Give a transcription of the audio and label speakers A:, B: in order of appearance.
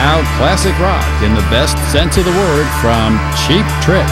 A: Now, classic rock in the best sense of the word from Cheap Trick.